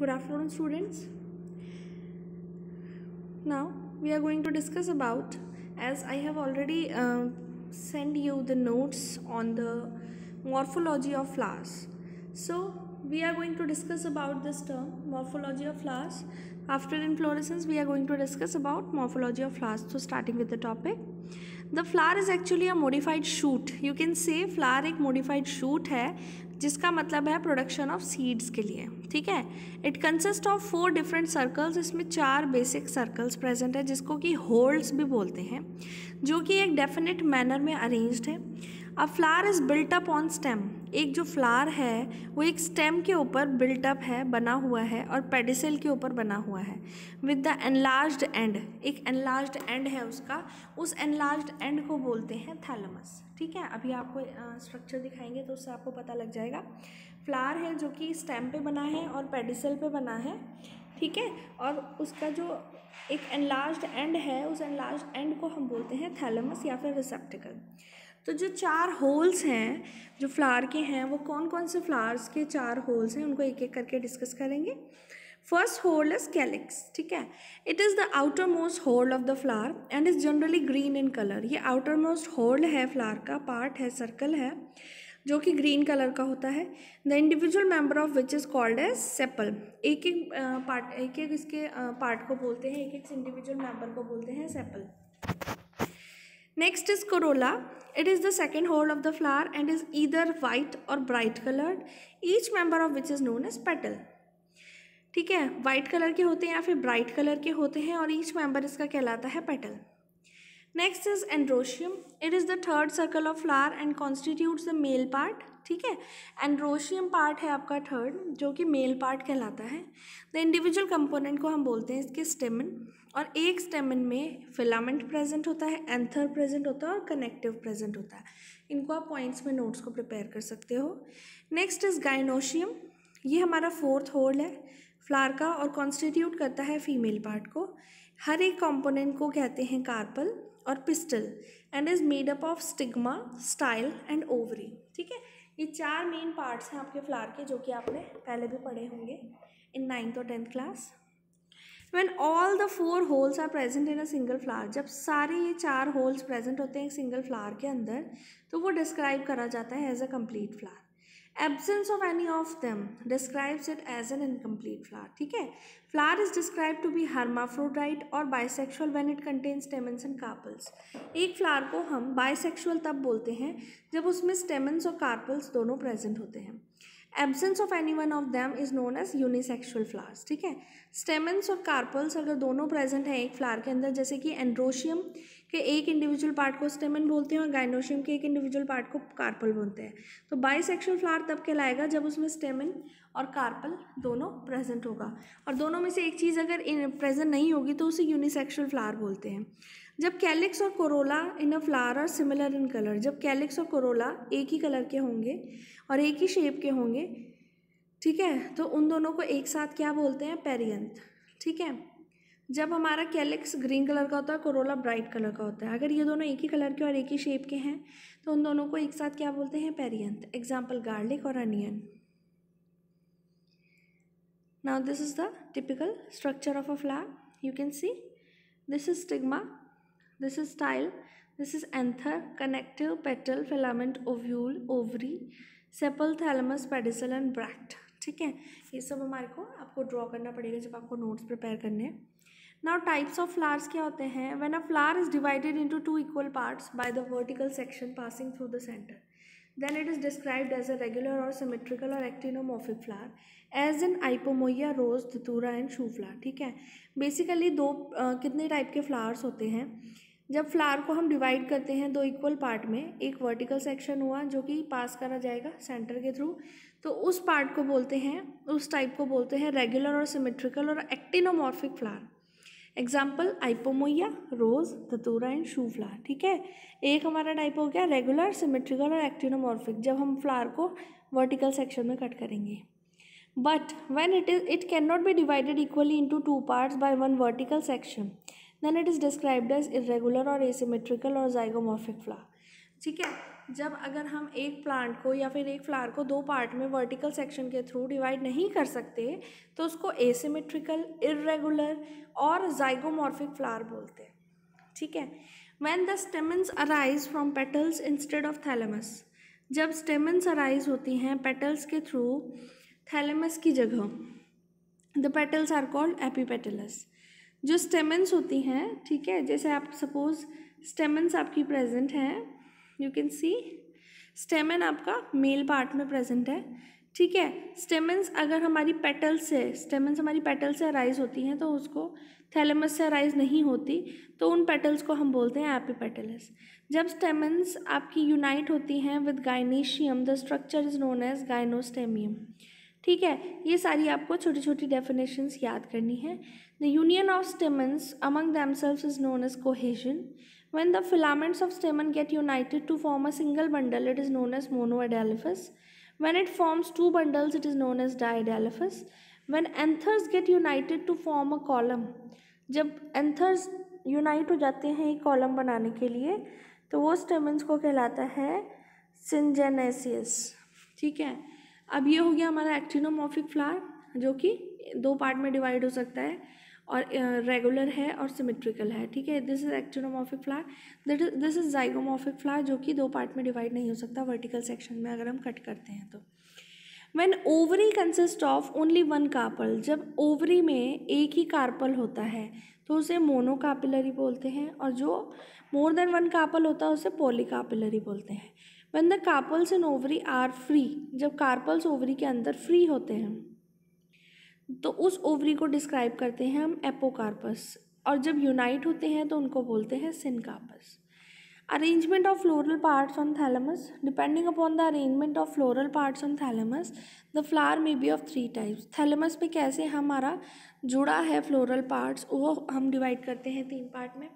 good afternoon students now we are going to discuss about as i have already uh, sent you the notes on the morphology of flowers so we are going to discuss about this term morphology of flowers after inflorescence we are going to discuss about morphology of flowers so starting with the topic the flower is actually a modified shoot you can say flower एक modified shoot है जिसका मतलब है production of seeds के लिए ठीक है it consist of four different circles इसमें चार बेसिक सर्कल्स प्रेजेंट है जिसको कि होल्ड्स भी बोलते हैं जो कि एक डेफिनेट मैनर में अरेंज्ड है अब flower is built up on stem एक जो फ्लावर है वो एक स्टेम के ऊपर बिल्ट अप है बना हुआ है और पेडिसल के ऊपर बना हुआ है विद द एनलार्ज एंड एक एनलार्ज एंड है उसका उस एनलार्ज एंड को बोलते हैं थैलमस ठीक है अभी आपको स्ट्रक्चर दिखाएंगे तो उससे आपको पता लग जाएगा फ्लावर है जो कि स्टेम पे बना है और पेडिसल पे बना है ठीक है और उसका जो एक एनलार्ज एंड है उस एनलार्ज एंड को हम बोलते हैं थैलमस या फिर रिसेप्टिकल तो जो चार होल्स हैं जो फ्लावर के हैं वो कौन कौन से फ्लावर्स के चार होल्स हैं उनको एक एक करके डिस्कस करेंगे फर्स्ट होल इज कैलिक्स ठीक है it is the outermost whorl of the flower and is generally green in colour ये आउटर मोस्ट होल है फ्लावर का पार्ट है सर्कल है जो कि ग्रीन कलर का होता है the individual member of which is called as sepal एक एक पार्ट एक एक इसके पार्ट को बोलते हैं एक एक इंडिविजुअल मेंबर को बोलते हैं sepal next is corolla It is the second whorl of the flower and is either white or bright colored, each member of which is known as petal. ठीक है वाइट कलर के होते हैं या फिर ब्राइट कलर के होते हैं और ईच मेंबर इसका कहलाता है petal next is androecium it is the third circle of flower and constitutes the male part ठीक है एंड्रोशियम पार्ट है आपका थर्ड जो कि मेल पार्ट कहलाता है द इंडिविजुअल कंपोनेंट को हम बोलते हैं इसके स्टेमिन और एक स्टेमिन में फिलामेंट प्रेजेंट होता है एंथर प्रेजेंट होता है और कनेक्टिव प्रेजेंट होता है इनको आप पॉइंट्स में नोट्स को प्रिपेयर कर सकते हो नेक्स्ट इज गाइनोशियम ये हमारा फोर्थ होल है फ्लार का और कॉन्स्टिट्यूट करता है फीमेल पार्ट को हर एक कंपोनेंट को कहते हैं कार्पल और pistil and is made up of stigma style and ovary ठीक है ये चार मेन पार्ट्स हैं आपके फ्लावर के जो कि आपने पहले भी पढ़े होंगे इन नाइन्थ और tenth class when all the four whorls are present in a single flower जब सारे ये चार होल्स प्रेजेंट होते हैं एक सिंगल फ्लावर के अंदर तो वो डिस्क्राइब करा जाता है as a complete flower absence of any of them describes it as an incomplete flower ठीक है flower is describe to be hermaphrodite और sexual when it contain stamens and carpels एक फ्लावर को हम बाइसेक्सुअल तब बोलते हैं जब उसमें स्टेमन्स और कार्पल्स दोनों प्रेजेंट होते हैं absence of any one of them is known as unisexual flowers ठीक है स्टेमन्स और कार्पल्स अगर दोनों प्रेजेंट हैं एक फ्लावर के अंदर जैसे कि एंड्रोशियम के एक इंडिविजुअल पार्ट को स्टेमन बोलते हैं और गाइनोशियम के एक इंडिविजुअल पार्ट को कार्पल बोलते हैं तो बाइसेक्शुअल फ्लावर तब कहलाएगा जब उसमें स्टेमन और कार्पल दोनों प्रेजेंट होगा और दोनों में से एक चीज़ अगर प्रेजेंट नहीं होगी तो उसे यूनिसेक्शुअल फ्लावर बोलते हैं जब कैलिक्स और corolla in a flower are similar in colour जब कैलिक्स और कोरोला एक ही कलर के होंगे और एक ही शेप के होंगे ठीक है तो उन दोनों को एक साथ क्या बोलते हैं पेरियंथ ठीक है जब हमारा कैलिक्स ग्रीन कलर का होता है कोरोला ब्राइट कलर का होता है अगर ये दोनों एक ही कलर के और एक ही शेप के हैं तो उन दोनों को एक साथ क्या बोलते हैं पेरियंत एग्जाम्पल गार्लिक और onion now this is the typical structure of a flower you can see this is stigma this is style this is anther connective petal filament ovule ovary sepal thalamus pedicel and bract ठीक है ये सब हमारे को आपको draw करना पड़ेगा जब आपको नोट्स प्रिपेयर करने हैं नाउ टाइप्स ऑफ फ्लावर्स क्या होते हैं when a flower is divided into two equal parts by the vertical section passing through the centre then it is described as a regular or symmetrical or actinomorphic flower as an ipomoea rose datura and shoe flour ठीक है basically दो आ, कितने type के flowers होते हैं जब flower को हम डिवाइड करते हैं दो इक्वल पार्ट में एक वर्टिकल सेक्शन हुआ जो कि पास करा जाएगा सेंटर के थ्रू तो उस पार्ट को बोलते हैं उस टाइप को बोलते हैं regular or symmetrical or actinomorphic flower example ipomoea rose datura and shoe flour ठीक है एक हमारा टाइप हो गया रेगुलर सिमेट्रिकल और एक्टिनोमॉर्फिक जब हम फ्लार को वर्टिकल सेक्शन में कट करेंगे but when it is it can not be divided equally into two parts by one vertical section then it is described as or asymmetrical or zygomorphic flower ठीक है जब अगर हम एक plant को या फिर एक फ्लावर को दो पार्ट में वर्टिकल सेक्शन के थ्रू डिवाइड नहीं कर सकते तो उसको एसिमेट्रिकल इरेगुलर और जाइगोमॉर्फिक फ्लावर बोलते हैं ठीक है when the stamens arise from petals instead of thalamus जब स्टेमन्स अराइज होती हैं पेटल्स के थ्रू थैलेमस की जगह the petals are called epipetalous जो स्टेमन्स होती हैं ठीक है जैसे आप सपोज स्टेमन्स आपकी प्रेजेंट हैं यू कैन सी स्टेमन आपका मेल पार्ट में प्रेजेंट है ठीक है स्टेमन्स अगर हमारी पेटल से स्टेमन्स हमारी पेटल से अराइज होती हैं तो उसको थैलेमस से अराइज नहीं होती तो उन पेटल्स को हम बोलते हैं एपी पेटल्स जब स्टेमन्स आपकी यूनाइट होती हैं with gynoecium the structure is known as gynostemium ठीक है ये सारी आपको छोटी छोटी डेफिनेशंस याद करनी है the union of stamens among themselves is known as cohesion When the filaments of stamen get united to form a single bundle, it is known as monoidelphus. When it forms two bundles, it is known as diidelphus. When anthers get united to form a column, जब anthers unite हो जाते हैं एक column बनाने के लिए तो वो stamens को कहलाता है syngenesis ठीक है अब ये हो गया हमारा एक्टिनोमॉर्फिक फ्लावर जो कि दो पार्ट में डिवाइड हो सकता है और रेगुलर है और सिमेट्रिकल है ठीक है this is actinomorphic flower that is this is zygomorphic flower जो कि दो पार्ट में डिवाइड नहीं हो सकता वर्टिकल सेक्शन में अगर हम कट करते हैं तो when ovary consist of only one carpel जब ओवरी में एक ही कार्पल होता है तो उसे मोनोकापिलरी बोलते हैं और जो मोर देन वन कार्पल होता है उसे पोलिकापिलरी बोलते हैं when the carpels in ovary are free जब कार्पल्स ओवरी के अंदर फ्री होते हैं तो उस ओवरी को डिस्क्राइब करते हैं हम एपोकार्पस और जब यूनाइट होते हैं तो उनको बोलते हैं syncarpous arrangement of floral parts on thalamus depending upon the arrangement of floral parts on thalamus the flower may be of three types thalamus में कैसे हमारा जुड़ा है फ्लोरल पार्ट्स वो हम डिवाइड करते हैं तीन पार्ट में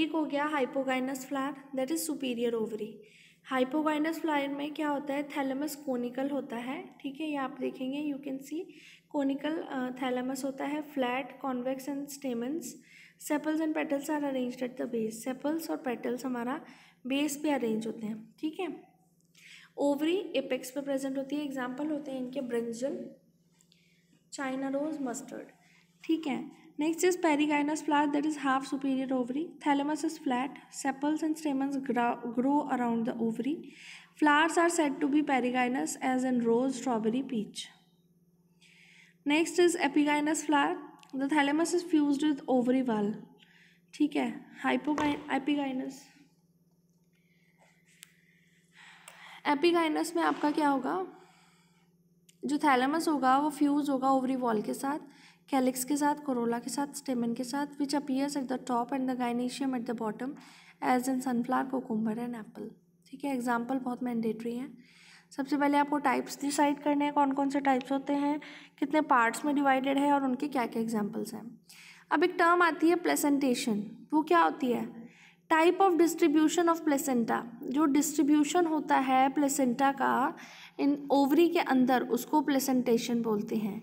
एक हो गया hypogynous flower that is superior ovary hypogynous flower में क्या होता है थैलमस कोनिकल होता है ठीक है ये आप देखेंगे you can see conical thalamus uh, होता है flat convex and and sepals and petals are arrange at the base sepals और पेटल्स हमारा बेस पे अरेंज होते हैं ठीक है ओवरी एपेक्स पे प्रेजेंट होती है एग्जाम्पल होते हैं इनके ब्रिंजल चाइना रोज मस्टर्ड ठीक है next is perigynous flower that is half superior ovary thalamus is flat sepals and stamens grow around the ovary flowers are said to be perigynous as an rose strawberry peach next is epigynous flower the thalamus is fuse with ovary wall ठीक है हाइपोगाइन epigynous epigynous में आपका क्या होगा जो thalamus होगा वो fuse होगा ओवरी वॉल के साथ कैलिक्स के साथ कोरोला के साथ स्टेमन के साथ which appears at the top and the gynoecium at the bottom as in sunflower cucumber and apple ठीक है एग्जाम्पल बहुत मैंडेटरी हैं सबसे पहले आपको टाइप्स डिसाइड करने हैं कौन कौन से टाइप्स होते हैं कितने पार्ट्स में डिवाइडेड है और उनके क्या क्या एग्जाम्पल्स हैं अब एक टर्म आती है प्लेसेंटेशन वो क्या होती है type of distribution of placenta जो डिस्ट्रीब्यूशन होता है प्लेसेंटा का इन ओवरी के अंदर उसको प्लेसेंटेशन बोलते हैं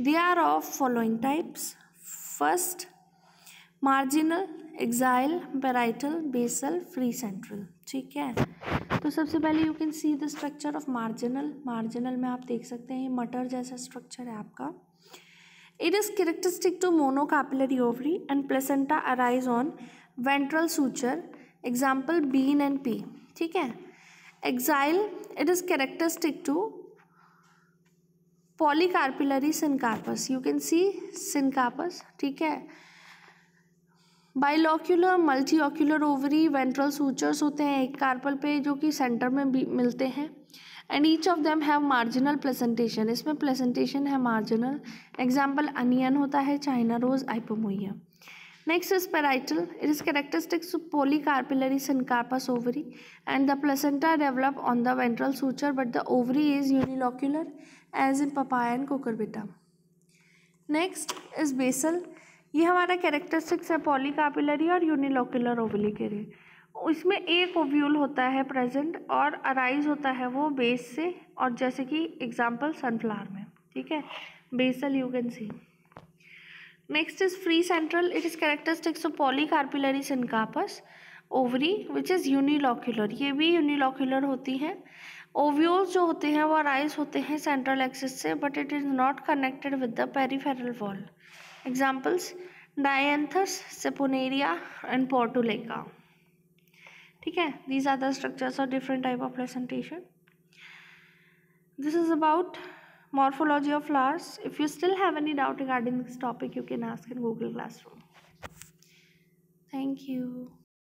they are of following types first marginal axile parietal basal free central ठीक है तो सबसे पहले you can see the structure of marginal marginal में आप देख सकते हैं ये मटर जैसा स्ट्रक्चर है आपका it is characteristic to monocarpellary ovary and placenta arise on ventral suture example bean and pea ठीक है axile it is characteristic to polycarpellary syncarpous you can see syncarpous ठीक है bilocular multilocular ovary ventral sutures होते हैं एक carpel पे जो कि सेंटर में भी मिलते हैं and each of them have marginal placentation इसमें प्लेसेंटेशन है मार्जिनल एग्जाम्पल अनियन होता है China rose ipomoea next is parietal it is characteristics carpellary syncarpous ovary and the placenta develop on the ventral suture but the ovary is unilocular as in papaya and cucurbita next is basal ये हमारा characteristics है पॉलीकापिलरी और unilocular ओवली के लिए इसमें एक ovule होता है प्रेजेंट और अराइज होता है वो बेस से और जैसे कि एग्जाम्पल सनफ्लावर में ठीक है basal you can see next is free central it is characteristics of polycarpellary syncarpous ovary which is unilocular ये भी यूनिलॉक्यूलर होती हैं ओव्यूल्स जो होते हैं वो अराइज होते हैं सेंट्रल एक्सिस से but it is not connected with the peripheral wall Examples: Dianthus, Saponaria and Portulaca. Okay, these are the structures of different type of placentation. This is about morphology of flowers. If you still have any doubt regarding this topic, you can ask in Google Classroom. Thank you.